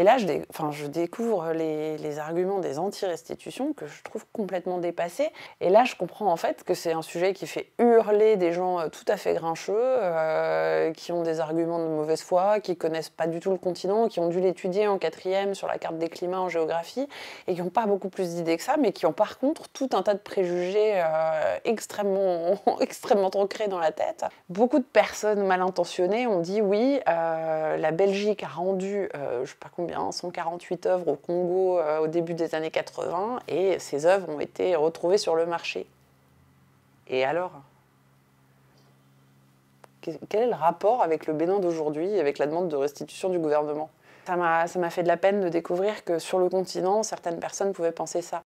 Et là, je, découvre les, arguments des anti-restitutions que je trouve complètement dépassés. Et là, je comprends en fait que c'est un sujet qui fait hurler des gens tout à fait grincheux, euh, qui ont des arguments de mauvaise foi, qui connaissent pas du tout le continent, qui ont dû l'étudier en quatrième sur la carte des climats en géographie, et qui n'ont pas beaucoup plus d'idées que ça, mais qui ont par contre tout un tas de préjugés euh, extrêmement, extrêmement ancrés dans la tête. Beaucoup de personnes mal intentionnées ont dit oui, euh, la Belgique a rendu, je sais pas combien, 148 œuvres au Congo au début des années 80, et ces œuvres ont été retrouvées sur le marché. Et alors? Quel est le rapport avec le Bénin d'aujourd'hui, avec la demande de restitution du gouvernement? Ça m'a fait de la peine de découvrir que sur le continent, certaines personnes pouvaient penser ça.